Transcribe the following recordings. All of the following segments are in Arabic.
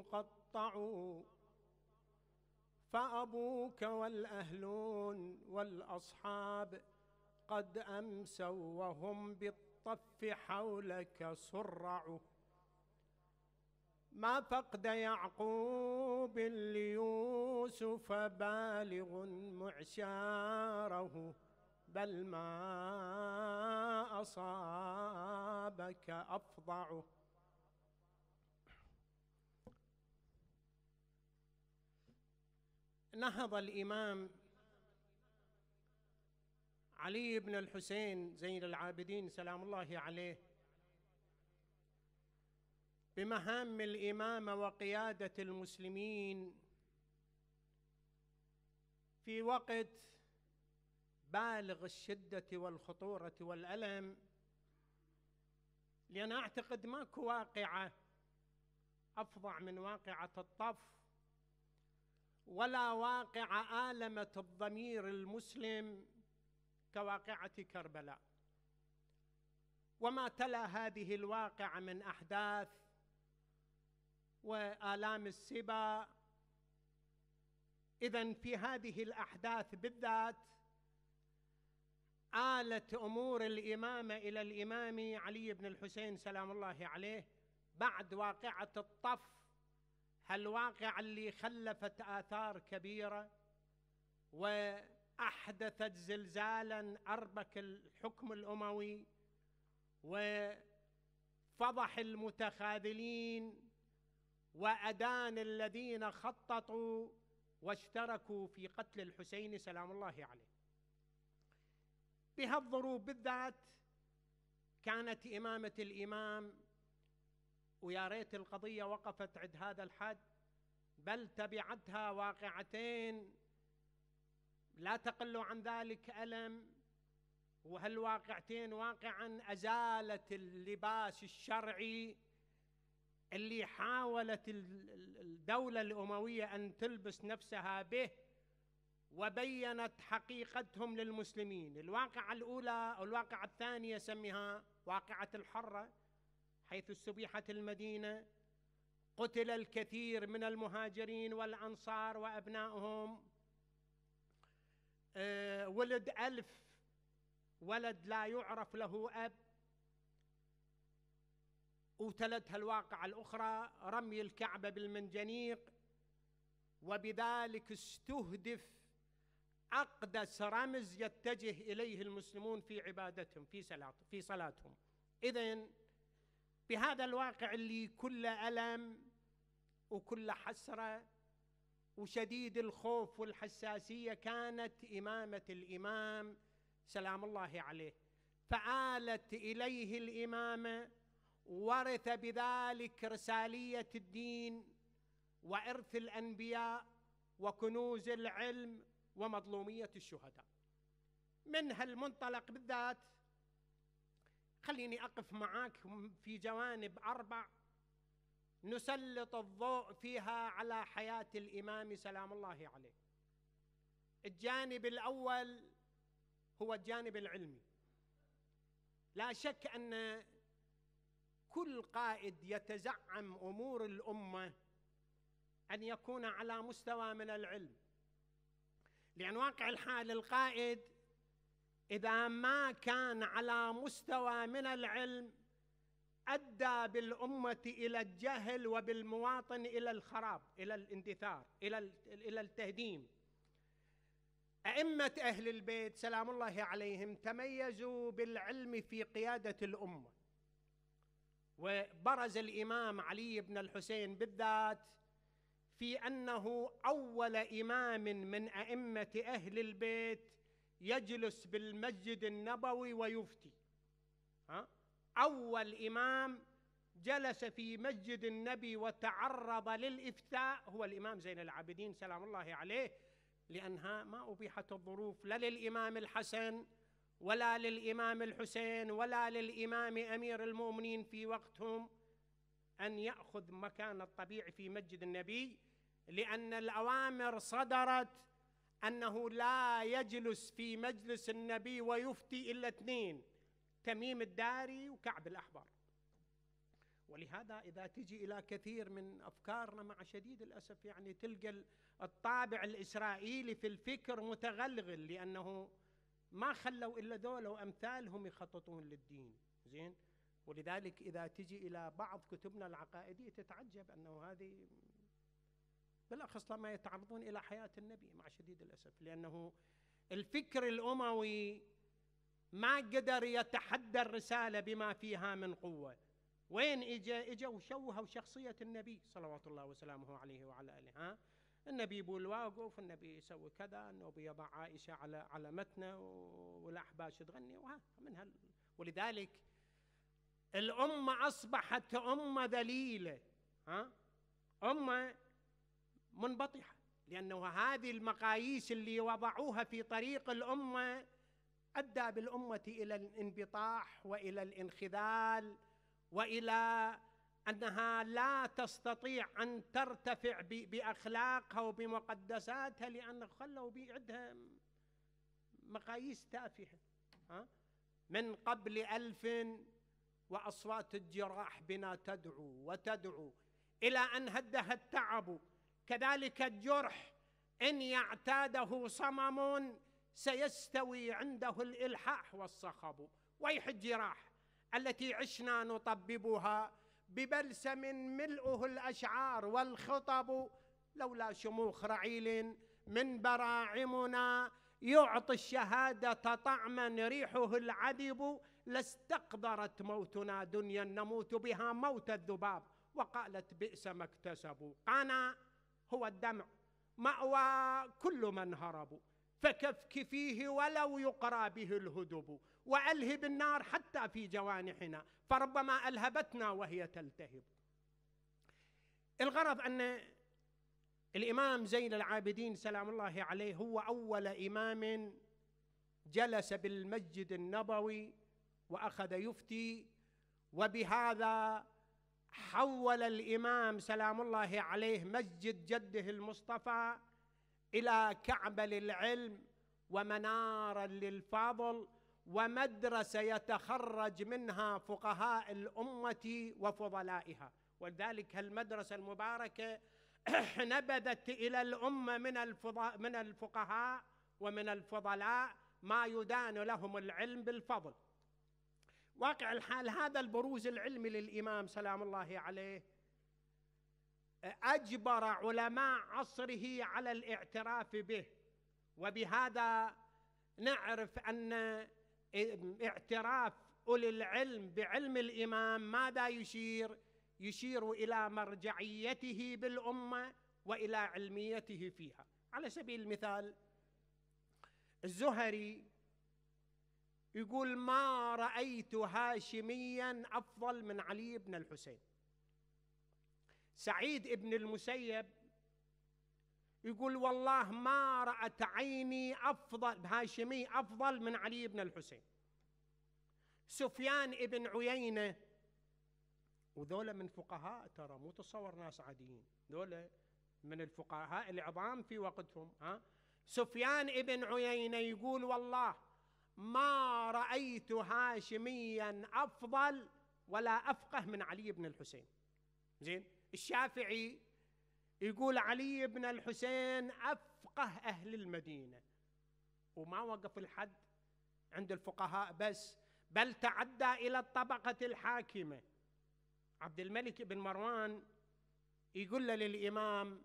تقطع فأبوك والأهلون والأصحاب قد أمسوا وهم بالطف حولك صرعوا ما فقد يعقوب ليوسف بالغ معشاره بل ما أصابك أفظعه نهض الإمام علي بن الحسين زين العابدين سلام الله عليه بمهام الامامه وقيادة المسلمين في وقت بالغ الشدة والخطورة والألم. لأن أعتقد ماكو واقعة أفظع من واقعة الطف. ولا واقعه المت الضمير المسلم كواقعة كربلاء. وما تلا هذه الواقعه من أحداث وآلام السبا. اذا في هذه الأحداث بالذات آلت أمور الإمامة إلى الإمام علي بن الحسين سلام الله عليه بعد واقعة الطف هالواقعة اللي خلفت آثار كبيرة وأحدثت زلزالا أربك الحكم الأموي وفضح المتخاذلين وأدان الذين خططوا واشتركوا في قتل الحسين سلام الله عليه. بهالظروف بالذات كانت إمامة الإمام ويا ريت القضية وقفت عند هذا الحد بل تبعتها واقعتين لا تقل عن ذلك ألم. وهالواقعتين واقعا أزالت اللباس الشرعي اللي حاولت الدولة الأموية أن تلبس نفسها به وبينت حقيقتهم للمسلمين؟ الواقعة الأولى أو الواقعة الثانية سميها واقعة الحرة. حيث استبيحت المدينة قتل الكثير من المهاجرين والأنصار وأبنائهم. أه ولد ألف ولد لا يعرف له أب. وتلتها الواقعة الأخرى رمي الكعبة بالمنجنيق. وبذلك استهدف أقدس رمز يتجه إليه المسلمون في عبادتهم في صلاتهم في صلاتهم. إذن بهذا الواقع اللي كله ألم وكل حسرة وشديد الخوف والحساسية كانت إمامة الإمام سلام الله عليه. فآلت إليه الإمامة ورث بذلك رسالية الدين وارث الأنبياء وكنوز العلم ومظلومية الشهداء. من هالمنطلق بالذات خليني أقف معاك في جوانب أربع. نسلط الضوء فيها على حياة الإمام سلام الله عليه. الجانب الأول هو الجانب العلمي. لا شك أن كل قائد يتزعم أمور الأمة أن يكون على مستوى من العلم. لأن واقع الحال القائد إذا ما كان على مستوى من العلم أدى بالأمة إلى الجهل وبالمواطن إلى الخراب إلى الاندثار إلى إلى التهديم. أئمة أهل البيت سلام الله عليهم تميزوا بالعلم في قيادة الأمة. وبرز الإمام علي بن الحسين بالذات في أنه أول إمام من أئمة أهل البيت يجلس بالمسجد النبوي ويفتي. ها؟ أول إمام جلس في مسجد النبي وتعرض للإفتاء هو الإمام زين العابدين سلام الله عليه لأنها ما أبيحت الظروف لا للإمام الحسن ولا للإمام الحسين ولا للإمام أمير المؤمنين في وقتهم أن يأخذ مكان الطبيعي في مسجد النبي لأن الأوامر صدرت أنه لا يجلس في مجلس النبي ويفتي إلا اثنين تميم الداري وكعب الأحبار. ولهذا إذا تجي إلى كثير من أفكارنا مع شديد الأسف يعني تلقى الطابع الإسرائيلي في الفكر متغلغل لأنه ما خلوا إلا ذولا وأمثالهم يخططون للدين. زين؟ ولذلك إذا تجي إلى بعض كتبنا العقائدية تتعجب أنه هذه بالأخص لما يتعرضون إلى حياة النبي مع شديد الأسف لأنه الفكر الأموي ما قدر يتحدى الرسالة بما فيها من قوة. وين إجا اجا وشوهوا شخصيه النبي صلوات الله وسلامه عليه وعلى آله ها؟ النبي يقول واقف النبي يسوي كذا النبي يضع عائشة على على متنه والاحباش تغني وها من هال ولذلك الأمة أصبحت أمة ذليلة ها؟ أمة منبطحة لأنه هذه المقاييس اللي وضعوها في طريق الأمة أدى بالأمة إلى الانبطاح وإلى الانخذال وإلى أنها لا تستطيع أن ترتفع بأخلاقها وبمقدساتها لأن خلوا عندها مقاييس تافهة ها؟ من قبل ألف وأصوات الجراح بنا تدعو وتدعو إلى أن هدها التعب كذلك الجرح إن يعتاده صمم سيستوي عنده الإلحاح والصخب. ويح الجراح التي عشنا نطببها ببلسم ملؤه الأشعار والخطب. لولا شموخ رعيل من براعمنا يعطي الشهادة طعما ريحه العذب. لاستقدرت موتنا دنيا نموت بها موت الذباب. وقالت بئس ما اكتسبوا. قنا هو الدمع مأوى كل من هربوا فكفك فيه ولو يقرى به الهدب. والهب النار حتى في جوانحنا فربما ألهبتنا وهي تلتهب. الغرض أن الإمام زين العابدين سلام الله عليه هو أول إمام جلس بالمسجد النبوي وأخذ يفتي وبهذا حول الإمام سلام الله عليه مسجد جده المصطفى إلى كعبه للعلم ومنارا للفاضل ومدرسة يتخرج منها فقهاء الأمة وفضلائها. ولذلك هالمدرسة المباركة نبذت إلى الأمة من من الفقهاء ومن الفضلاء ما يدان لهم العلم بالفضل. واقع الحال هذا البروز العلمي للإمام سلام الله عليه. أجبر علماء عصره على الاعتراف به. وبهذا نعرف أن اعتراف أولي العلم بعلم الإمام ماذا يشير؟ يشير إلى مرجعيته بالأمة وإلى علميته فيها. على سبيل المثال الزهري يقول ما رأيت هاشميا أفضل من علي بن الحسين. سعيد بن المسيب يقول والله ما رأت عيني أفضل هاشمي أفضل من علي بن الحسين. سفيان بن عيينة وذولا من فقهاء ترى مو تصور ناس عاديين ذولا من الفقهاء العظام في وقتهم ها؟ سفيان بن عيينة يقول والله ما رأيت هاشميا أفضل ولا أفقه من علي بن الحسين. زين الشافعي يقول علي بن الحسين أفقه أهل المدينة. وما وقف الحد عند الفقهاء بس بل تعدى إلى الطبقة الحاكمة. عبد الملك بن مروان يقول للإمام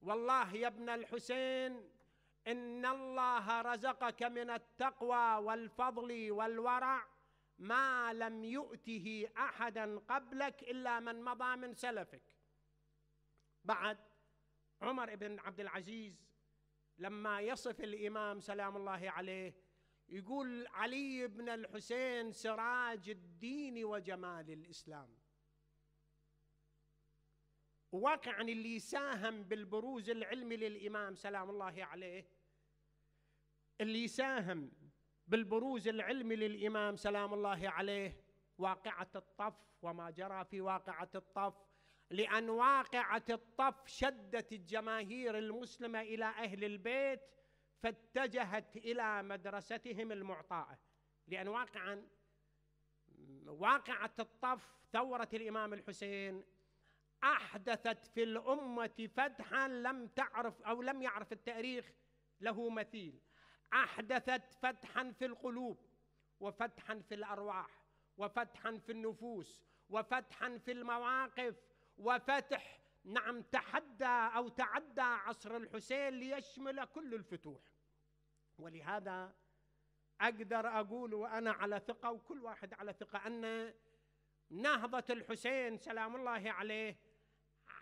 والله يا ابن الحسين إن الله رزقك من التقوى والفضل والورع ما لم يؤته أحدا قبلك إلا من مضى من سلفك. بعد عمر بن عبد العزيز لما يصف الإمام سلام الله عليه يقول علي بن الحسين سراج الدين وجمال الإسلام. وواقعا اللي ساهم بالبروز العلمي للإمام سلام الله عليه. اللي ساهم بالبروز العلمي للإمام سلام الله عليه. واقعة الطف وما جرى في واقعة الطف لأن واقعة الطف شدت الجماهير المسلمة إلى أهل البيت فاتجهت إلى مدرستهم المعطاءة. لأن واقعا واقعة الطف ثورة الإمام الحسين أحدثت في الأمة فتحا لم تعرف أو لم يعرف التاريخ له مثيل. أحدثت فتحا في القلوب وفتحا في الأرواح وفتحا في النفوس وفتحا في المواقف وفتح نعم تحدى أو تعدى عصر الحسين ليشمل كل الفتوح. ولهذا أقدر أقول وأنا على ثقة وكل واحد على ثقة أن نهضة الحسين سلام الله عليه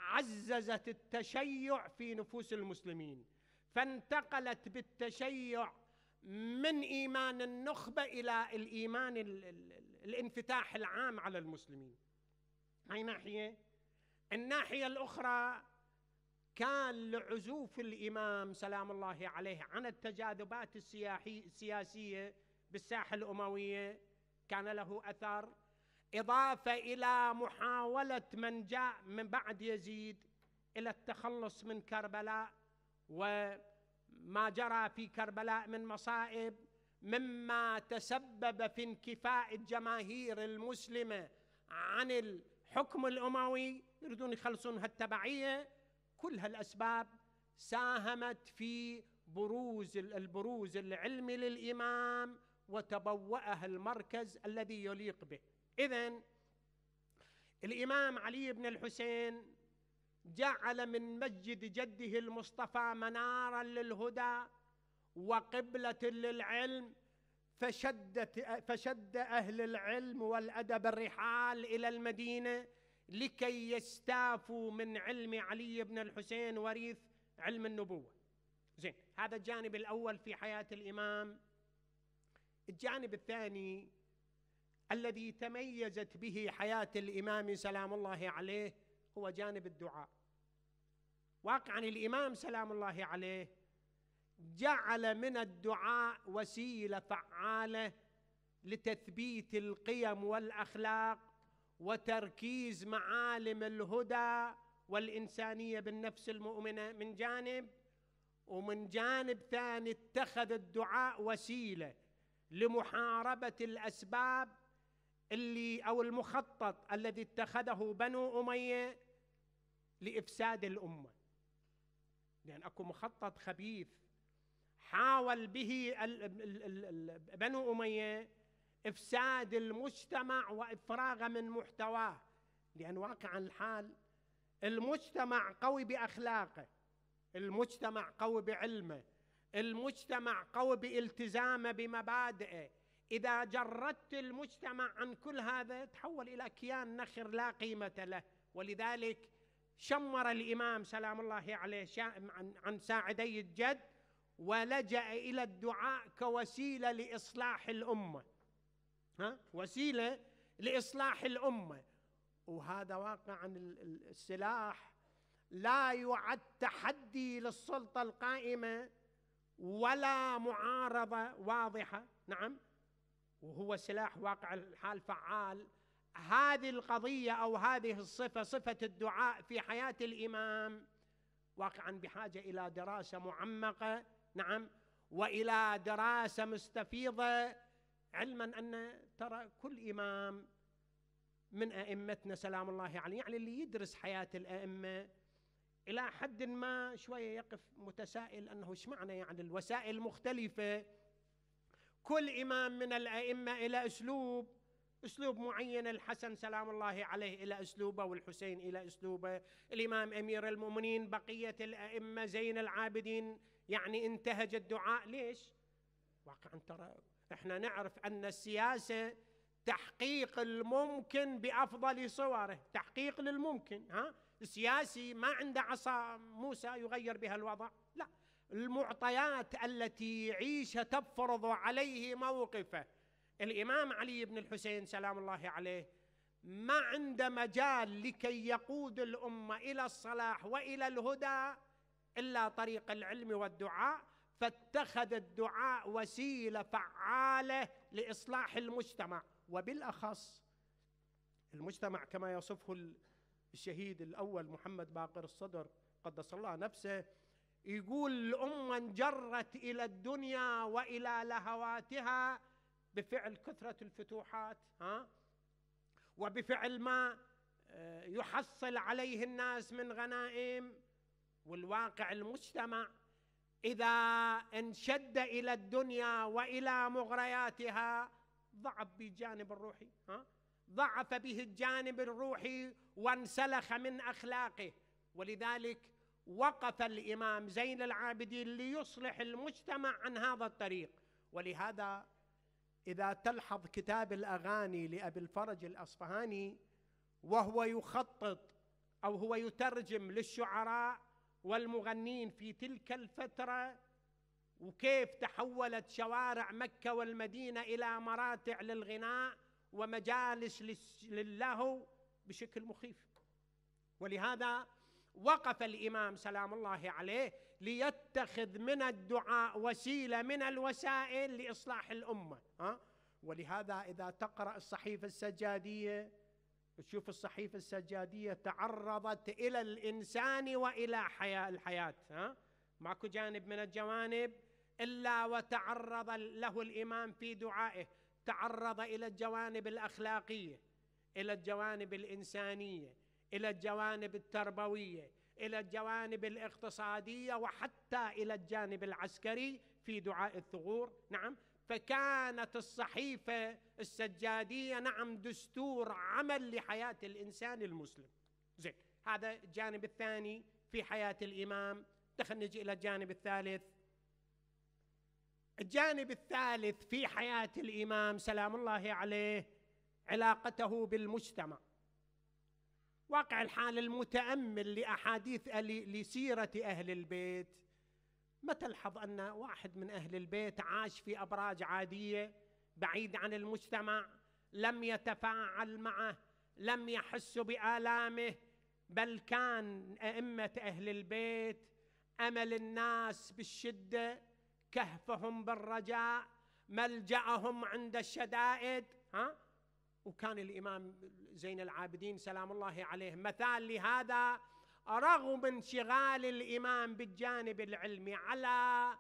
عززت التشيع في نفوس المسلمين فانتقلت بالتشيع من إيمان النخبة إلى الإيمان الانفتاح العام على المسلمين. هاي ناحية. الناحية الأخرى كان لعزوف الإمام سلام الله عليه عن التجاذبات السياحي السياسية بالساحة الأموية كان له أثر إضافة إلى محاولة من جاء من بعد يزيد إلى التخلص من كربلاء وما جرى في كربلاء من مصائب مما تسبب في انكفاء الجماهير المسلمة عن الحكم الأموي يريدون يخلصون هالتبعية. كل هالأسباب ساهمت في بروز البروز العلمي للإمام وتبوأها المركز الذي يليق به. اذا الإمام علي بن الحسين جعل من مسجد جده المصطفى منارا للهدى وقبلة للعلم فشدت فشد أهل العلم والأدب الرحال إلى المدينة لكي يستافوا من علم علي بن الحسين وريث علم النبوة. زين هذا الجانب الأول في حياة الإمام الجانب الثاني الذي تميزت به حياة الإمام سلام الله عليه هو جانب الدعاء. واقعا الإمام سلام الله عليه جعل من الدعاء وسيلة فعالة لتثبيت القيم والأخلاق وتركيز معالم الهدى والإنسانية بالنفس المؤمنة. من جانب ومن جانب ثاني اتخذ الدعاء وسيلة لمحاربة الأسباب اللي أو المخطط الذي اتخذه بنو أمية لإفساد الأمة. لأن أكو مخطط خبيث حاول به بنو أمية إفساد المجتمع وافراغه من محتواه. لأن واقعا الحال المجتمع قوي بأخلاقه المجتمع قوي بعلمه المجتمع قوي بالتزامه بمبادئه. إذا جردت المجتمع عن كل هذا تحول إلى كيان نخر لا قيمة له. ولذلك شمر الإمام سلام الله عليه عن ساعدي الجد ولجأ إلى الدعاء كوسيلة لإصلاح الأمة. ها؟ وسيلة لإصلاح الأمة. وهذا واقعا السلاح. لا يعد تحدي للسلطة القائمة. ولا معارضة واضحة. نعم. وهو سلاح واقع الحال فعال. هذه القضية أو هذه الصفة صفة الدعاء في حياة الإمام واقعا بحاجة إلى دراسة معمقة. نعم. وإلى دراسة مستفيضة. علما أن ترى كل إمام من أئمتنا سلام الله عليه يعني اللي يدرس حياة الأئمة إلى حد ما شوية يقف متسائل أنه إيش معنى يعني الوسائل مختلفة؟ كل إمام من الأئمة إلى أسلوب أسلوب معين الحسن سلام الله عليه إلى أسلوبه والحسين إلى أسلوبه الإمام أمير المؤمنين بقية الأئمة زين العابدين يعني انتهج الدعاء. ليش؟ واقعا ترى إحنا نعرف أن السياسة تحقيق الممكن بأفضل صوره تحقيق للممكن ها؟ السياسي ما عنده عصا موسى يغير بها الوضع. لا المعطيات التي يعيشها تفرض عليه موقفه. الإمام علي بن الحسين سلام الله عليه ما عنده مجال لكي يقود الأمة إلى الصلاح وإلى الهدى إلا طريق العلم والدعاء. فاتخذ الدعاء وسيلة فعالة لإصلاح المجتمع. وبالأخص المجتمع كما يصفه الشهيد الأول محمد باقر الصدر قدس الله نفسه يقول الأمة انجرت إلى الدنيا وإلى لهواتها بفعل كثرة الفتوحات ها؟ وبفعل ما آه، يحصل عليه الناس من غنائم والواقع المجتمع. إذا انشد إلى الدنيا وإلى مغرياتها ضعف بالجانب الروحي ها؟ ضعف به الجانب الروحي وانسلخ من أخلاقه. ولذلك وقف الإمام زين العابدين ليصلح المجتمع عن هذا الطريق. ولهذا إذا تلحظ كتاب الأغاني لأبي الفرج الأصفهاني وهو يخطط أو هو يترجم للشعراء والمغنين في تلك الفترة وكيف تحولت شوارع مكة والمدينة إلى مراتع للغناء ومجالس للهو بشكل مخيف. ولهذا وقف الإمام سلام الله عليه ليتخذ من الدعاء وسيلة من الوسائل لإصلاح الأمة ها؟ ولهذا إذا تقرأ الصحيفة السجادية تشوف الصحيفة السجادية تعرضت إلى الإنسان وإلى حياه الحياة ها؟ ماكو جانب من الجوانب إلا وتعرض له الإمام في دعائه. تعرض إلى الجوانب الأخلاقية إلى الجوانب الإنسانية إلى الجوانب التربوية إلى الجوانب الاقتصادية وحتى إلى الجانب العسكري في دعاء الثغور. نعم. فكانت الصحيفة السجادية نعم دستور عمل لحياة الإنسان المسلم. زين هذا الجانب الثاني في حياة الإمام. دخل نجي إلى الجانب الثالث. الجانب الثالث في حياة الإمام سلام الله عليه علاقته بالمجتمع. واقع الحال المتأمل لأحاديث لسيرة أهل البيت. ما تلحظ أن واحد من أهل البيت عاش في أبراج عادية بعيد عن المجتمع لم يتفاعل معه لم يحس بآلامه بل كان أئمة أهل البيت أمل الناس بالشدة كهفهم بالرجاء ملجأهم عند الشدائد. ها؟ وكان الإمام زين العابدين سلام الله عليه مثال لهذا. رغم انشغال الإمام بالجانب العلمي على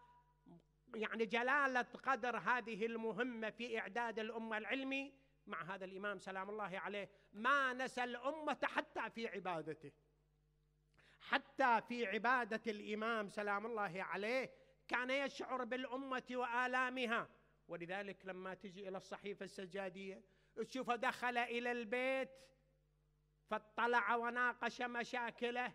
يعني جلالة قدر هذه المهمة في إعداد الأمة العلمي مع هذا الإمام سلام الله عليه ما نسى الأمة حتى في عبادته. حتى في عبادة الإمام سلام الله عليه كان يشعر بالأمة وآلامها. ولذلك لما تجي إلى الصحيفة السجادية تشوفه دخل إلى البيت فاطلع وناقش مشاكله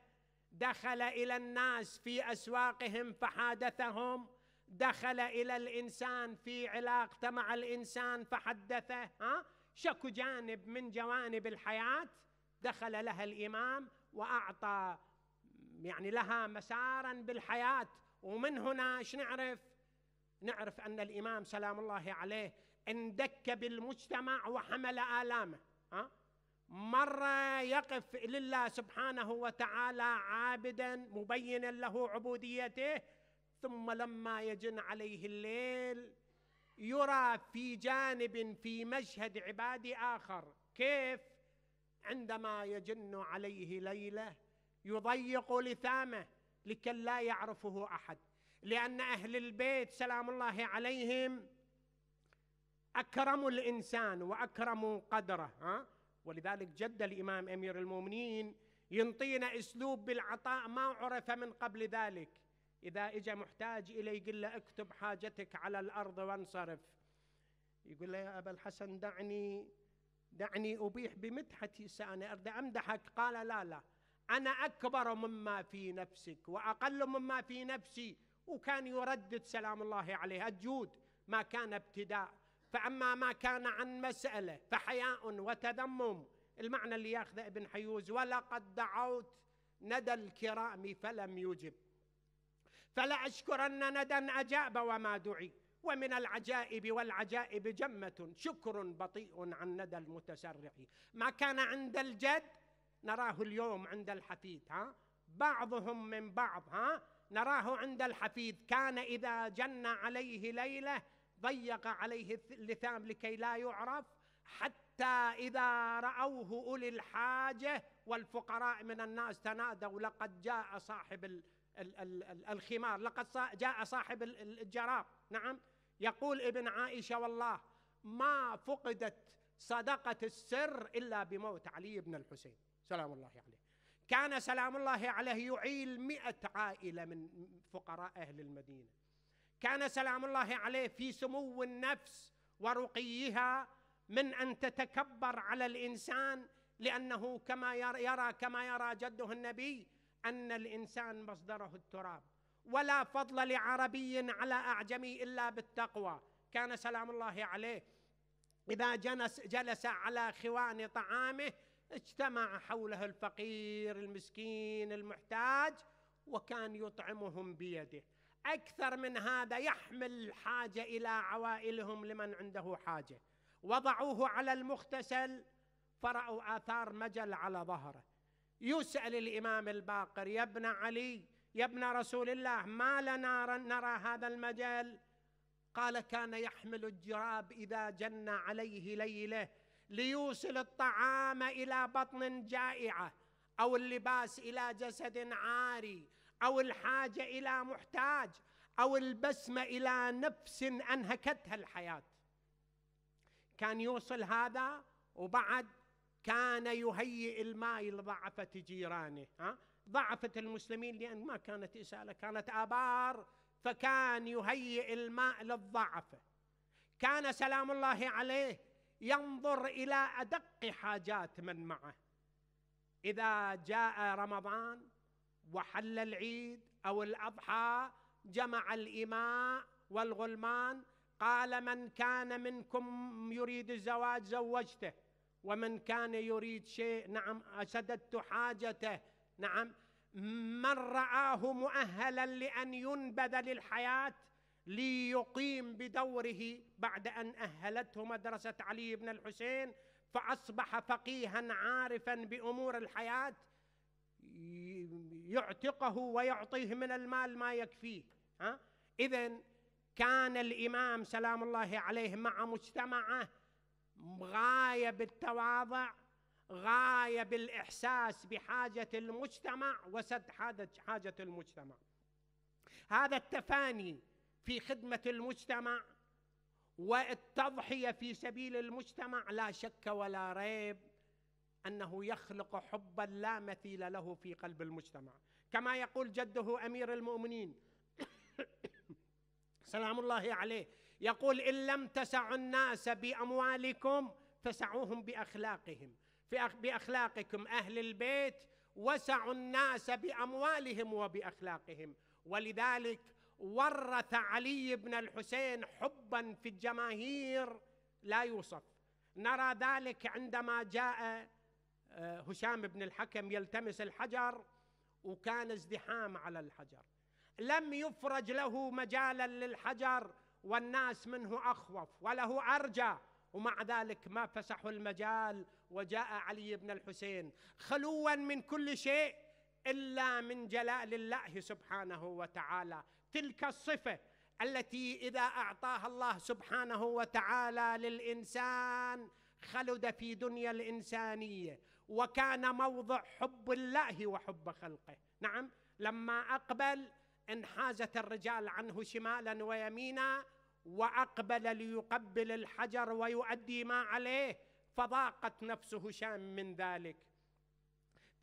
دخل إلى الناس في أسواقهم فحادثهم دخل إلى الإنسان في علاقته مع الإنسان فحدثه ها؟ شكو جانب من جوانب الحياة؟ دخل لها الإمام وأعطى يعني لها مسارا بالحياة. ومن هنا إيش نعرف؟ نعرف أن الإمام سلام الله عليه اندك بالمجتمع وحمل آلامه ها؟ مرة يقف لله سبحانه وتعالى عابدا مبينا له عبوديته ثم لما يجن عليه الليل يرى في جانب في مشهد عبادي آخر. كيف؟ عندما يجن عليه ليلة يضيق لثامه. لكي لا يعرفه أحد. لأن أهل البيت سلام الله عليهم اكرموا الإنسان واكرموا قدره ها؟ ولذلك جد الإمام أمير المؤمنين ينطينا أسلوب بالعطاء ما عرف من قبل ذلك. إذا اجى محتاج إليه يقول له اكتب حاجتك على الأرض وانصرف. يقول له يا أبا الحسن دعني دعني أبيح بمدحتي سأنا أرد أمدحك؟ قال لا لا. أنا أكبر مما في نفسك وأقل مما في نفسي وكان يردد سلام الله عليه الجود ما كان ابتداء. فأما ما كان عن مسألة فحياء وتذمم. المعنى اللي ياخذه ابن حيوز ولقد دعوت ندى الكرام فلم يجب. فلأشكرن ندى أجاب وما دعي. ومن العجائب والعجائب جمة شكر بطيء عن ندى المتسرع. ما كان عند الجد نراه اليوم عند الحفيد ها؟ بعضهم من بعض ها؟ نراه عند الحفيد. كان إذا جن عليه ليلة ضيق عليه اللثام لكي لا يعرف حتى إذا رأوه أولي الحاجة والفقراء من الناس تنادوا لقد جاء صاحب الخمار لقد جاء صاحب الجراب. نعم. يقول ابن عائشة والله ما فقدت صدقة السر إلا بموت علي بن الحسين. سلام الله عليه. كان سلام الله عليه يعيل مئة عائلة من فقراء أهل المدينة. كان سلام الله عليه في سمو النفس ورقيها من أن تتكبر على الإنسان لأنه كما يرى كما يرى جده النبي أن الإنسان مصدره التراب. ولا فضل لعربي على أعجمي إلا بالتقوى. كان سلام الله عليه إذا جلس, جلس على خوان طعامه اجتمع حوله الفقير المسكين المحتاج وكان يطعمهم بيده. أكثر من هذا يحمل الحاجة إلى عوائلهم لمن عنده حاجة. وضعوه على المغتسل فرأوا آثار مجل على ظهره. يسأل الإمام الباقر يا ابن علي يا ابن رسول الله ما لنا نرى هذا المجل؟ قال كان يحمل الجراب إذا جن عليه ليلة ليوصل الطعام إلى بطن جائعة أو اللباس إلى جسد عاري أو الحاجة إلى محتاج أو البسمة إلى نفس أنهكتها الحياة كان يوصل هذا وبعد كان يهيئ الماء لضعفة جيرانه ها؟ ضعفة المسلمين لأن ما كانت إسالة كانت آبار فكان يهيئ الماء للضعفة كان سلام الله عليه ينظر إلى أدق حاجات من معه. إذا جاء رمضان وحل العيد أو الأضحى جمع الإماء والغلمان قال من كان منكم يريد الزواج زوجته ومن كان يريد شيء نعم سددت حاجته. نعم. من رآه مؤهلا لأن ينبذ للحياة ليقيم بدوره بعد أن أهلته مدرسة علي بن الحسين فأصبح فقيها عارفا بأمور الحياة يعتقه ويعطيه من المال ما يكفيه ها؟ اذا كان الإمام سلام الله عليه مع مجتمعه غايه بالتواضع غايه بالاحساس بحاجة المجتمع وسد حاجة المجتمع. هذا التفاني في خدمة المجتمع والتضحية في سبيل المجتمع لا شك ولا ريب أنه يخلق حبا لا مثيل له في قلب المجتمع. كما يقول جده أمير المؤمنين سلام الله عليه يقول إن لم تسعوا الناس بأموالكم فسعوهم بأخلاقهم. في بأخلاقكم أهل البيت وسعوا الناس بأموالهم وبأخلاقهم. ولذلك ورث علي بن الحسين حبا في الجماهير لا يوصف. نرى ذلك عندما جاء آه، هشام بن الحكم يلتمس الحجر وكان ازدحام على الحجر. لم يفرج له مجالا للحجر والناس منه أخوف وله أرجى ومع ذلك ما فسحوا المجال وجاء علي بن الحسين. خلوا من كل شيء إلا من جلال الله سبحانه وتعالى. تلك الصفة التي إذا أعطاها الله سبحانه وتعالى للإنسان خلد في دنيا الإنسانية وكان موضع حب الله وحب خلقه. نعم لما أقبل انحازت الرجال عنه شمالا ويمينا وأقبل ليقبل الحجر ويؤدي ما عليه فضاقت نفس هشام من ذلك.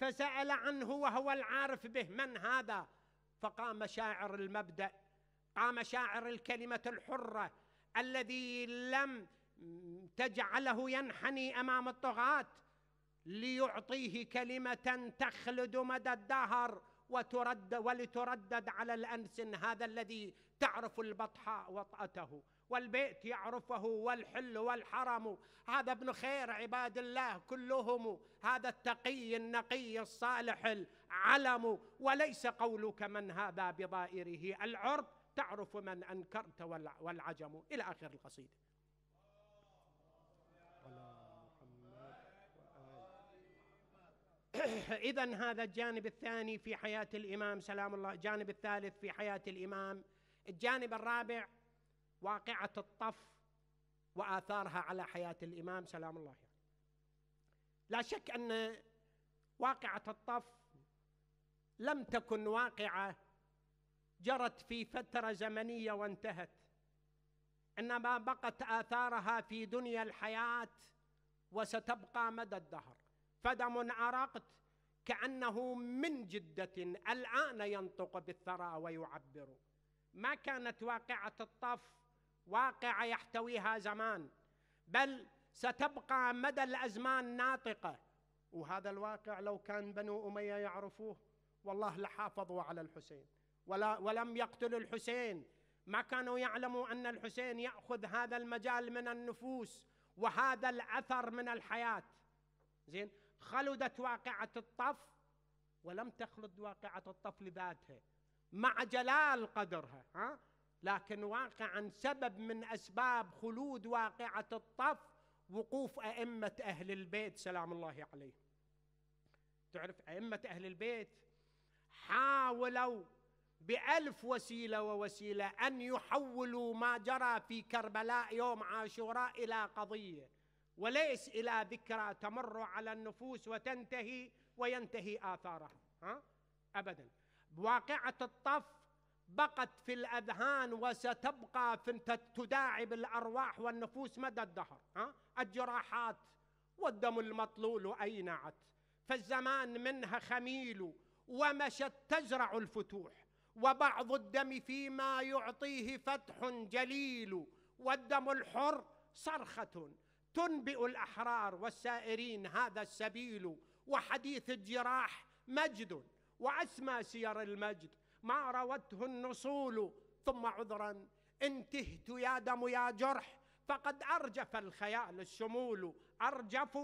فسأل عنه وهو العارف به من هذا؟ فقام شاعر المبدأ قام شاعر الكلمة الحرة الذي لم تجعله ينحني أمام الطغاة ليعطيه كلمة تخلد مدى الدهر وترد ولتردد على الانسن هذا الذي تعرف البطحاء وطأته. والبيت يعرفه والحل والحرم. هذا ابن خير عباد الله كلهم. هذا التقي النقي الصالح العلم. وليس قولك من هذا بضائره. العرب تعرف من أنكرت والعجم. إلى آخر القصيده اذا هذا الجانب الثاني في حياة الإمام. سلام الله. الجانب الثالث في حياة الإمام. الجانب الرابع واقعة الطف وآثارها على حياة الإمام سلام الله عليه. لا شك أن واقعة الطف لم تكن واقعة جرت في فترة زمنية وانتهت إنما بقت آثارها في دنيا الحياة وستبقى مدى الدهر. فدم أرقت كأنه من جدة الآن ينطق بالثرى ويعبر. ما كانت واقعة الطف واقعة يحتويها زمان بل ستبقى مدى الأزمان ناطقة. وهذا الواقع لو كان بنو أمية يعرفوه والله لحافظوا على الحسين. ولا ولم يقتلوا الحسين. ما كانوا يعلموا أن الحسين يأخذ هذا المجال من النفوس وهذا الأثر من الحياة. زين؟ خلدت واقعة الطف ولم تخلد واقعة الطف لذاتها مع جلال قدرها ها؟ لكن واقعا سبب من أسباب خلود واقعة الطف وقوف أئمة أهل البيت سلام الله عليهم. تعرف أئمة أهل البيت حاولوا بألف وسيلة ووسيلة أن يحولوا ما جرى في كربلاء يوم عاشوراء إلى قضية وليس إلى ذكرى تمر على النفوس وتنتهي وينتهي آثارها. ها؟ أبدا. بواقعة الطف بقت في الأذهان وستبقى في تداعب الأرواح والنفوس مدى الدهر ها؟ الجراحات والدم المطلول أينعت فالزمان منها خميل ومشت تزرع الفتوح وبعض الدم فيما يعطيه فتح جليل والدم الحر صرخة تنبئ الأحرار والسائرين هذا السبيل وحديث الجراح مجد وأسمى سير المجد ما روته النصول. ثم عذرا انتهت يا دم يا جرح فقد أرجف الخيال الشمول. أرجف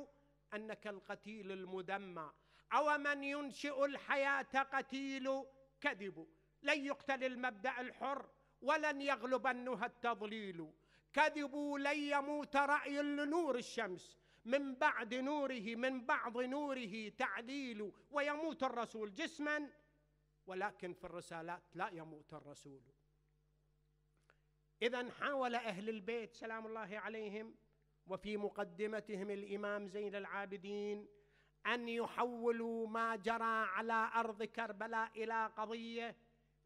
أنك القتيل المدمى أو من ينشئ الحياة قتيل؟ كذب. لن يقتل المبدأ الحر ولن يغلبنها التضليل. كذبوا لن يموت رأي لنور الشمس. من بعد نوره من بعض نوره تعديل. ويموت الرسول جسما ولكن في الرسالات لا يموت الرسول. اذا حاول أهل البيت سلام الله عليهم وفي مقدمتهم الإمام زين العابدين أن يحولوا ما جرى على أرض كربلاء إلى قضية.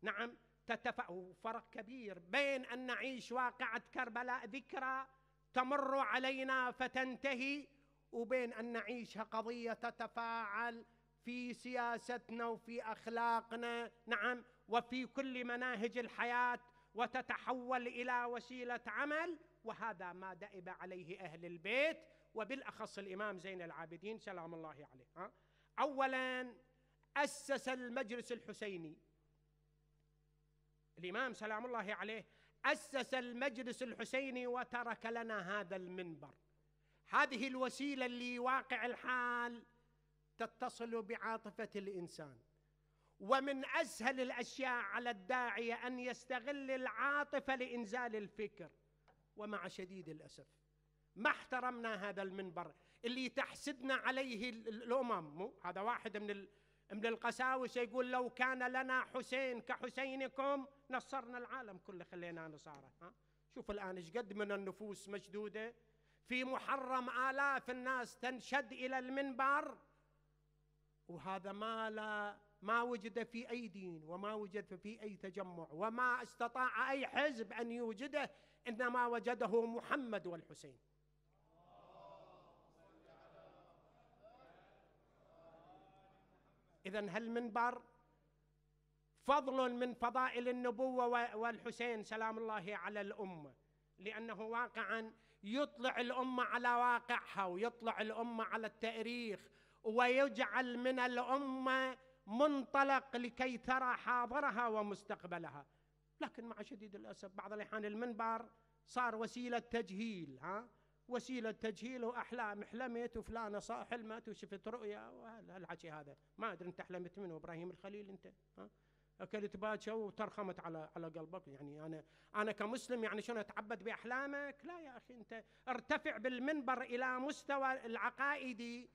نعم تتفق فرق كبير بين أن نعيش واقعة كربلاء ذكرى تمر علينا فتنتهي وبين أن نعيشها قضية تتفاعل في سياستنا وفي أخلاقنا نعم وفي كل مناهج الحياة وتتحول إلى وسيلة عمل وهذا ما دأب عليه أهل البيت وبالأخص الإمام زين العابدين سلام الله عليه اولا أسس المجلس الحسيني. الإمام سلام الله عليه أسس المجلس الحسيني وترك لنا هذا المنبر. هذه الوسيلة اللي واقع الحال تتصل بعاطفة الإنسان. ومن أسهل الأشياء على الداعية أن يستغل العاطفة لإنزال الفكر. ومع شديد الأسف. ما احترمنا هذا المنبر. اللي تحسدنا عليه الأمم. هذا واحد من من القساوسة يقول لو كان لنا حسين كحسينكم نصرنا العالم كله خلينا نصارى. ها؟ شوف الآن إيش قد من النفوس مشدودة. في محرم آلاف الناس تنشد إلى المنبر. وهذا ما لا ما وجد في أي دين وما وجد في أي تجمع وما استطاع أي حزب أن يوجده إنما وجده محمد والحسين. إذا هالمنبر فضل من فضائل النبوة والحسين سلام الله على الأمة لأنه واقعا يطلع الأمة على واقعها ويطلع الأمة على التاريخ ويجعل من الأمة منطلق لكي ترى حاضرها ومستقبلها. لكن مع شديد الأسف بعض الأحيان المنبر صار وسيلة تجهيل ها؟ وسيلة تجهيل وأحلام حلمت وفلانة صار حلمت وشفت رؤيا وهالحكي هذا. ما أدري أنت حلمت منه إبراهيم الخليل أنت ها؟ أكلت باكا وترخمت على على قلبك. يعني أنا أنا كمسلم يعني شنو أتعبد بأحلامك؟ لا يا أخي أنت ارتفع بالمنبر إلى مستوى العقائدي.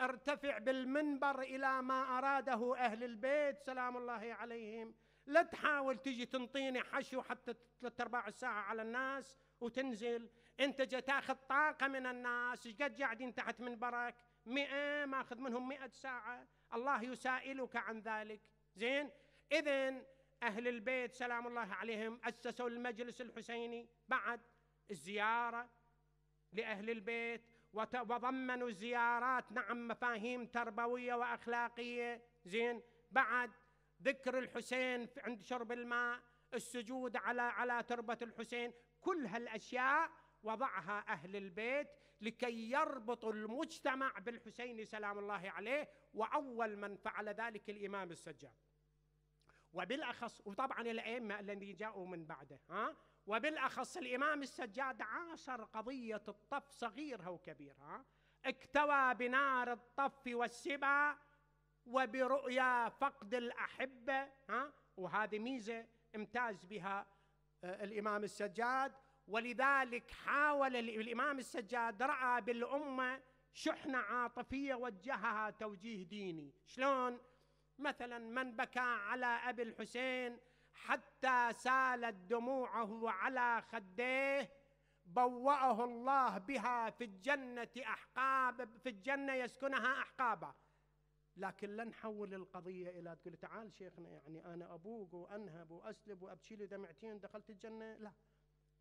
أرتفع بالمنبر إلى ما أراده أهل البيت سلام الله عليهم. لا تحاول تجي تنطيني حشو حتى ثلاث أرباع الساعة على الناس وتنزل. أنت جا تاخذ طاقة من الناس. إيش قد قاعدين تحت منبرك؟ 100 ماخذ منهم 100 ساعة. الله يسائلك عن ذلك. زين؟ اذا أهل البيت سلام الله عليهم أسسوا المجلس الحسيني. بعد الزيارة لأهل البيت. وضمنوا زيارات نعم مفاهيم تربوية وأخلاقية. زين بعد ذكر الحسين عند شرب الماء السجود على على تربة الحسين كل هالأشياء وضعها أهل البيت لكي يربطوا المجتمع بالحسين سلام الله عليه وأول من فعل ذلك الإمام السجاد. وبالأخص وطبعا الأئمة الذين جاءوا من بعده ها؟ وبالأخص الإمام السجاد عاصر قضية الطف صغيرها وكبيرها اكتوى بنار الطف والسبا وبرؤيا فقد الاحبه ها؟ وهذه ميزة امتاز بها آه، الإمام السجاد. ولذلك حاول الإمام السجاد رأى بالأمة شحنة عاطفية وجهها توجيه ديني. شلون؟ مثلا من بكى على أبي الحسين حتى سالت دموعه على خديه بوأه الله بها في الجنة أحقاب في الجنة يسكنها أحقابا. لكن لن نحول القضية إلى تقول تعال شيخنا يعني أنا أبوق وأنهب وأسلب وأبشي لي دمعتين دخلت الجنة. لا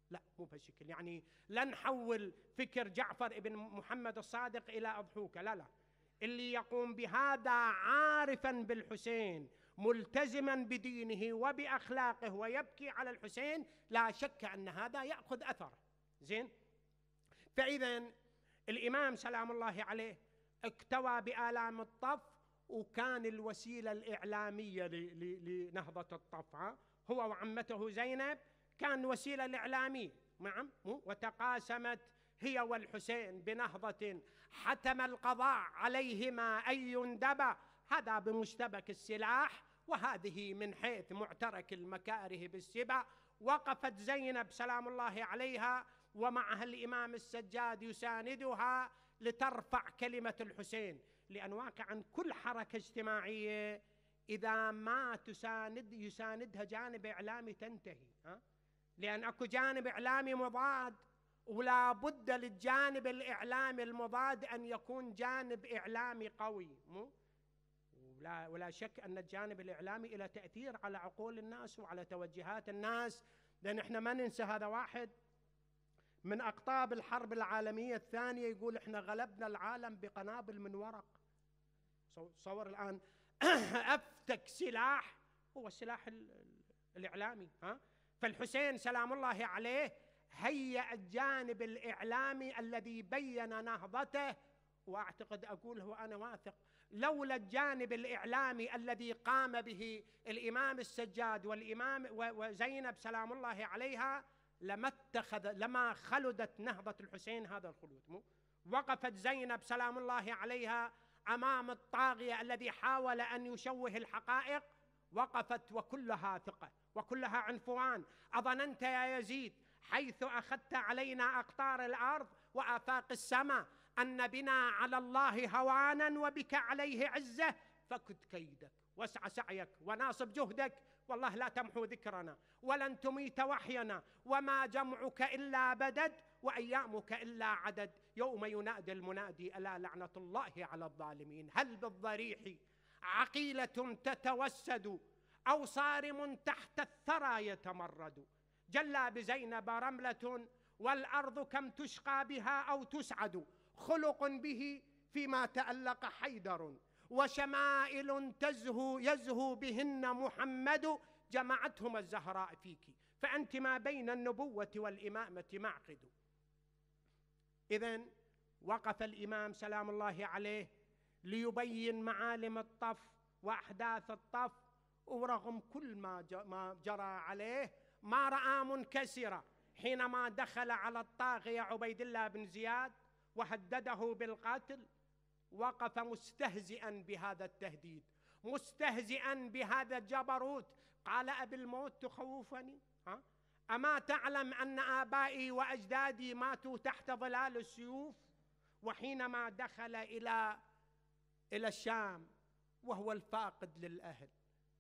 لا مو بهالشكل. يعني لن نحول فكر جعفر ابن محمد الصادق إلى أضحوكة. لا لا. اللي يقوم بهذا عارفا بالحسين ملتزما بدينه وبأخلاقه ويبكي على الحسين لا شك أن هذا يأخذ أثر. زين؟ فاذا الإمام سلام الله عليه اكتوى بآلام الطف وكان الوسيلة الإعلامية لنهضة الطف هو وعمته زينب كان وسيلة الاعلاميه نعم وتقاسمت هي والحسين بنهضة حتم القضاء عليهما أن يندبا هذا بمشتبك السلاح وهذه من حيث معترك المكاره بالسبع وقفت زينب سلام الله عليها ومعها الإمام السجاد يساندها لترفع كلمة الحسين لأن واقعا كل حركة اجتماعية إذا ما تساند يساندها جانب إعلامي تنتهي ها؟ لأن أكو جانب إعلامي مضاد ولا بد للجانب الإعلامي المضاد أن يكون جانب إعلامي قوي مو؟ ولا ولا شك أن الجانب الإعلامي له تأثير على عقول الناس وعلى توجهات الناس. لأن إحنا ما ننسى هذا واحد. من أقطاب الحرب العالمية الثانية يقول إحنا غلبنا العالم بقنابل من ورق. صور الآن. افتك سلاح. هو السلاح الإعلامي ها؟ فالحسين سلام الله عليه هيأ الجانب الإعلامي الذي بين نهضته. وأعتقد أقول هو أنا واثق لولا الجانب الإعلامي الذي قام به الإمام السجاد والإمام وزينب سلام الله عليها لما اتخذ لما خلدت نهضة الحسين هذا الخلود. وقفت زينب سلام الله عليها أمام الطاغية الذي حاول أن يشوه الحقائق وقفت وكلها ثقة وكلها عنفوان. أظننت يا يزيد حيث أخذت علينا أقطار الأرض وآفاق السماء أن بنا على الله هوانا وبك عليه عزة. فكد كيدك واسع سعيك وناصب جهدك. والله لا تمحو ذكرنا ولن تميت وحينا. وما جمعك إلا بدد وأيامك إلا عدد. يوم ينادي المنادي ألا لعنة الله على الظالمين؟ هل بالضريح عقيلة تتوسد أو صارم تحت الثرى يتمرد؟ جلى بزينب رملة والأرض كم تشقى بها أو تسعد؟ خلق به فيما تألق حيدر وشمائل تزهو يزهو بهن محمد جمعتهما الزهراء فيك. فأنت ما بين النبوة والإمامة معقد. إذا وقف الإمام سلام الله عليه ليبين معالم الطف وأحداث الطف ورغم كل ما جرى عليه. ما رأى منكسرا. حينما دخل على الطاغية عبيد الله بن زياد وهدده بالقتل وقف مستهزئا بهذا التهديد مستهزئا بهذا الجبروت. قال أبي الموت تخوفني؟ ها؟ أما تعلم أن آبائي وأجدادي ماتوا تحت ظلال السيوف؟ وحينما دخل إلى إلى الشام وهو الفاقد للأهل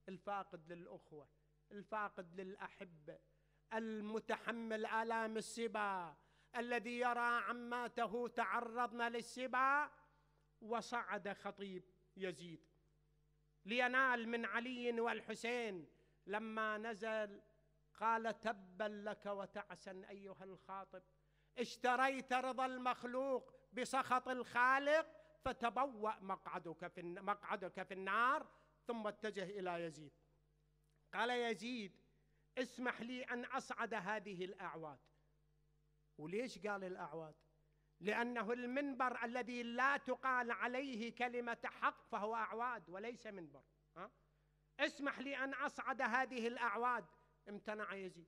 الفاقد للأخوة الفاقد للأحبة المتحمل آلام السبا الذي يرى عماته تعرضن للسبا وصعد خطيب يزيد. لينال من علي والحسين لما نزل قال تبا لك وتعسا أيها الخاطب. اشتريت رضا المخلوق بسخط الخالق فتبوأ مقعدك في مقعدك في النار ثم اتجه إلى يزيد. قال يزيد اسمح لي أن أصعد هذه الاعواد وليش قال الأعواد؟ لأنه المنبر الذي لا تقال عليه كلمة حق فهو أعواد وليس منبر ها؟ اسمح لي أن أصعد هذه الأعواد. امتنع يزيد.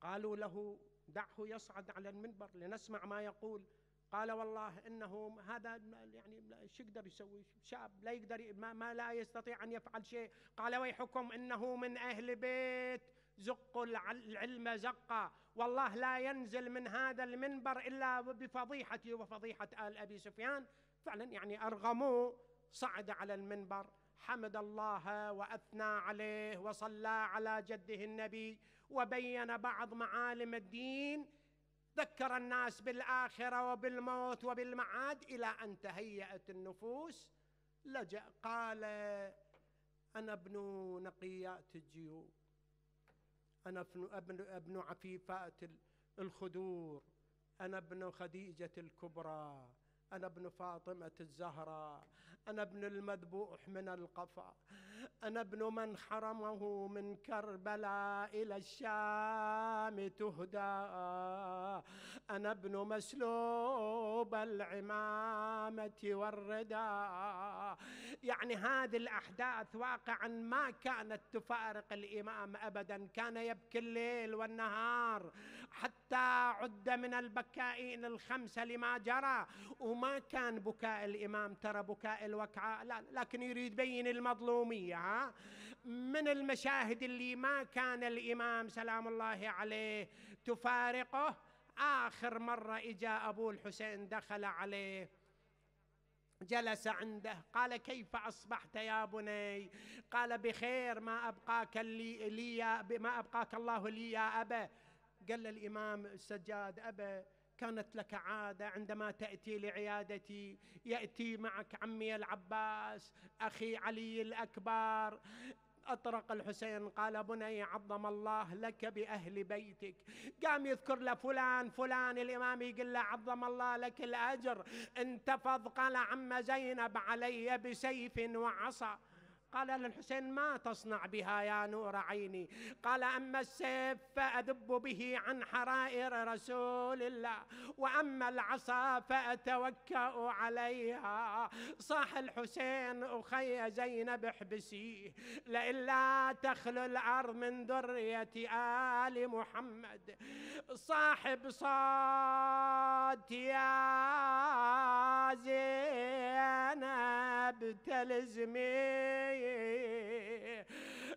قالوا له دعه يصعد على المنبر لنسمع ما يقول. قال والله إنه هذا يعني إيش يقدر يسوي؟ شاب لا يقدر ما, ما لا يستطيع أن يفعل شيء. قال ويحكم إنه من أهل بيت. زقوا العلم زقا. والله لا ينزل من هذا المنبر إلا بفضيحتي وفضيحة آل أبي سفيان. فعلا يعني ارغموه صعد على المنبر حمد الله وأثنى عليه وصلى على جده النبي وبين بعض معالم الدين. ذكر الناس بالآخرة وبالموت وبالمعاد إلى أن تهيأت النفوس. لجأ قال أنا ابن نقيات الجيوب. أنا ابن ابن عفيفات الخدور أنا ابن خديجة الكبرى. أنا ابن فاطمة الزهراء أنا ابن المذبوح من القفا أنا ابن من حرمه من كربلاء إلى الشام تهدى أنا ابن مسلوب العمامة والرداء يعني هذه الأحداث واقعا ما كانت تفارق الإمام ابدا كان يبكي الليل والنهار. حتى عد من البكائين الخمسه لما جرى. وما كان بكاء الإمام ترى بكاء الوكعاء لا لكن يريد يبين المظلومية ها؟ من المشاهد اللي ما كان الإمام سلام الله عليه تفارقه آخر مرة اجا أبو الحسين دخل عليه جلس عنده قال كيف أصبحت يا بني؟ قال بخير ما أبقاك لي, لي ما أبقاك الله لي يا أبا. قال الإمام السجاد أبا كانت لك عادة عندما تأتي لعيادتي يأتي معك عمي العباس أخي علي الأكبر. أطرق الحسين قال بني عظم الله لك بأهل بيتك. قام يذكر له فلان فلان. الإمام يقول له عظم الله لك الأجر. انتفض قال عم زينب علي بسيف وعصا. قال للحسين ما تصنع بها يا نور عيني. قال أما السيف فأذب به عن حرائر رسول الله وأما العصا فأتوكأ عليها. صاح الحسين أخي زينب احبسيه لئلا تخلو الأرض من ذرية آل محمد. صاحب صوت يا زينب تلزمي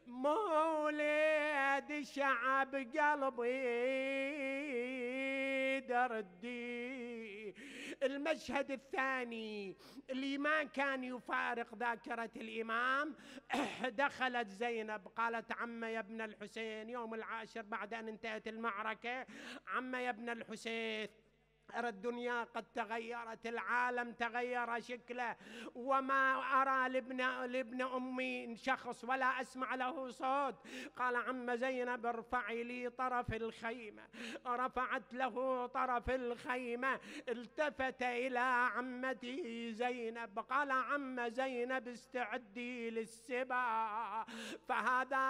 مولد شعب قلبي دردي. المشهد الثاني اللي ما كان يفارق ذاكرة الإمام دخلت زينب قالت عم يا ابن الحسين يوم العاشر بعد أن انتهت المعركة عم يا ابن الحسين. أرى الدنيا قد تغيرت العالم تغير شكله. وما أرى لابن, لابن أمي شخص ولا أسمع له صوت. قال عم زينب ارفعي لي طرف الخيمة. رفعت له طرف الخيمة. التفت إلى عمته زينب. قال عم زينب استعدي للسبا. فهذا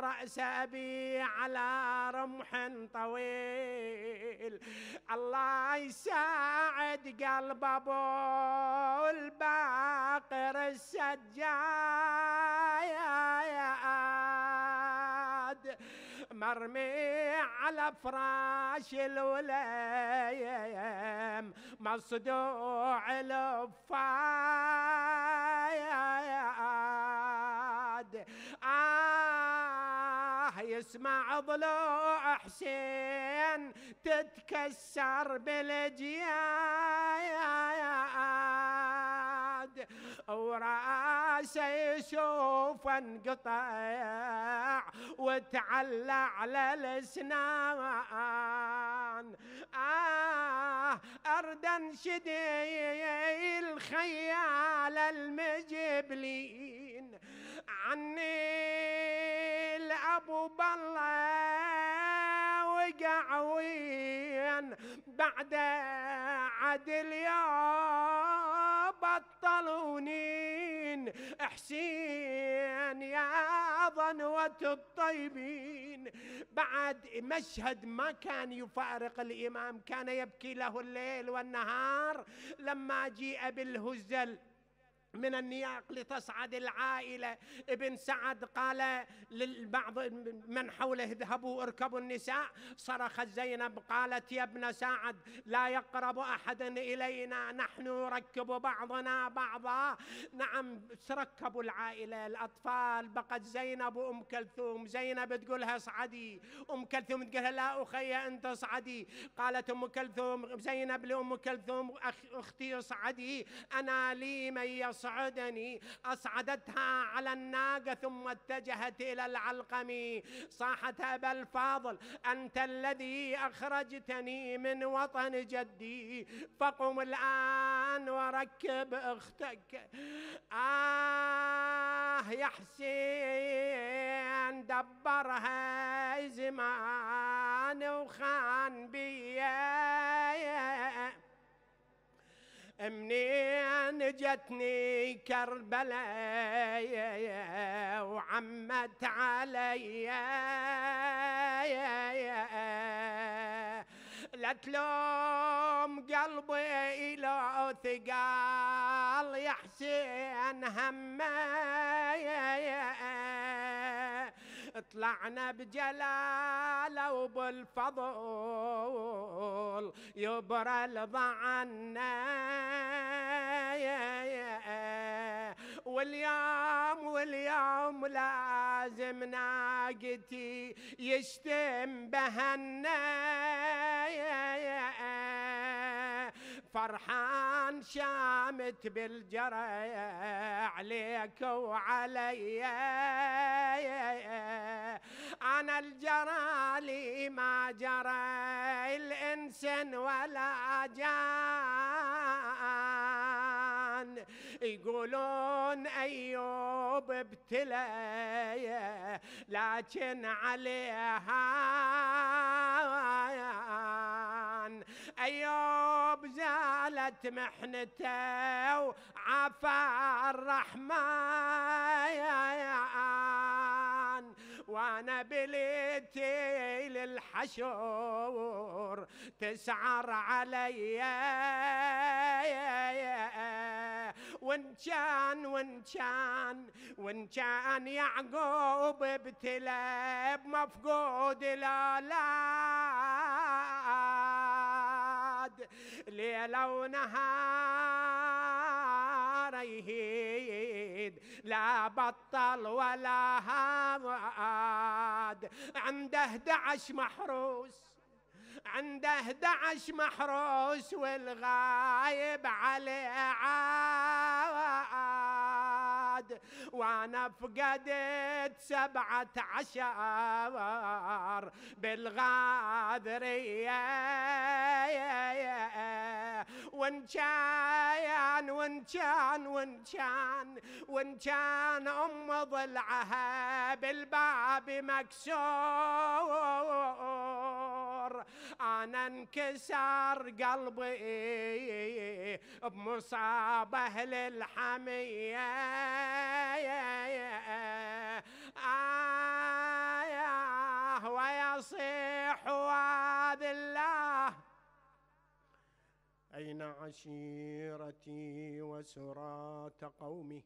رأس أبي على رمح طويل. الله يساعد قلب أبو الباقر السجاد مرمي على فراش الوليم مصدوع الفايد آه يسمع ضلوع حسين تتكسر بالجياد. وراسه يشوف انقطع وتعلى على الأسنان. آه أرد انشدي الخيال المجبلين. عني الأبو بالله وقع وين بعد بعد اليوم بطلونين. حسين يا ظنوة الطيبين. بعد مشهد ما كان يفارق الإمام كان يبكي له الليل والنهار. لما جيء بالهزل من النياق لتصعد العائلة. ابن سعد قال للبعض من حوله اذهبوا اركبوا النساء. صرخت زينب قالت يا ابن سعد لا يقرب أحد إلينا نحن نركب بعضنا بعضا. نعم تركبوا العائلة الأطفال. بقت زينب وأم كلثوم. زينب تقولها اصعدي. أم كلثوم تقولها لا أخي أنت اصعدي. قالت أم كلثوم زينب لأم كلثوم أختي اصعدي. أنا لي من يصعد. أصعدني أصعدتها على الناقة ثم اتجهت إلى العلقم. صاحت أبا الفاضل أنت الذي أخرجتني من وطن جدي. فقم الآن وركب أختك. آه يا حسين دبرها زمان وخان بيا منين جتني كربلاء وعمت علي. لا تلوم قلبي إلى ثقال يا حسين همه طلعنا بجلاله وبالفضل يبرى الضعنا واليوم واليوم لازم ناقتي يشتم بهنا. فرحان شامت بالجرى عليك وعلي. أنا الجرى لي ما جرى الإنسان ولا جان. يقولون أيوب ابتلى لكن عليها أيوب زالت محنته وعفى الرحمن وأنا بليتي للحشور تسعر علي. وإن كان وإن كان وإن كان يعقوب ابتلى بمفقود الاولاد ليله ونهار يهيد لا بطل ولا هاد. عنده 11 محروس عنده 11 محروس والغايب عليه عاد. وأنا فقدت سبعة عشر بالغاذرية وان كان وان كان وان كان وان كان أم ضلعها بالباب مكسور. أنا انكسر قلبي بمصاب أهل الحميه آه ويصيح واد الله أين عشيرتي وسرات قومي؟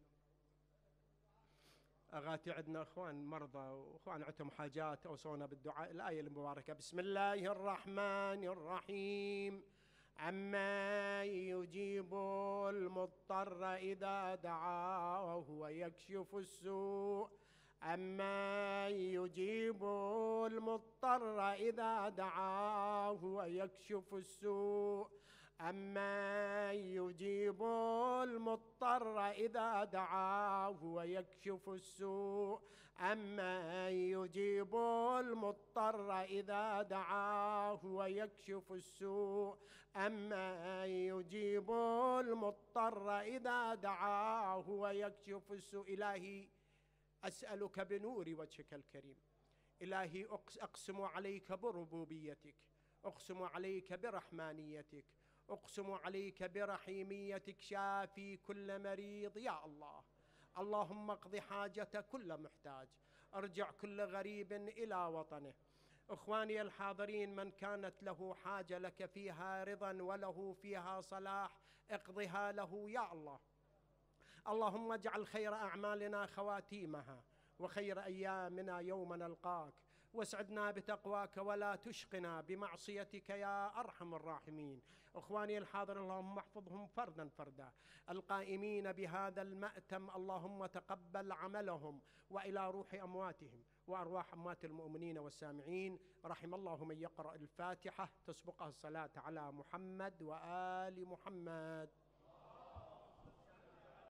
أغاتي عندنا أخوان مرضى وأخوان عندهم حاجات أوصونا بالدعاء. الآية المباركة بسم الله الرحمن الرحيم. عما يجيب المضطر إذا دعاه ويكشف السوء. أما يجيب المضطر إذا دعاه ويكشف السوء. أما يجيب المضطر إذا دعاه ويكشف السوء. أما يجيب المضطر إذا دعاه ويكشف السوء. أما يجيب المضطر إذا دعاه ويكشف السوء. إلهي أسألك بنور وجهك الكريم. إلهي أقسم عليك بربوبيتك أقسم عليك برحمانيتك أقسم عليك برحيميتك شافي كل مريض يا الله. اللهم اقض حاجة كل محتاج. ارجع كل غريب إلى وطنه. إخواني الحاضرين من كانت له حاجة لك فيها رضا وله فيها صلاح اقضها له يا الله. اللهم اجعل خير أعمالنا خواتيمها وخير أيامنا يوم نلقاك. واسعدنا بتقواك ولا تشقنا بمعصيتك يا أرحم الراحمين. إخواني الحاضر اللهم احفظهم فردا فردا. القائمين بهذا المأتم اللهم تقبل عملهم وإلى روح أمواتهم وأرواح أموات المؤمنين والسامعين. رحم الله من يقرأ الفاتحة تسبقها الصلاة على محمد وآل محمد.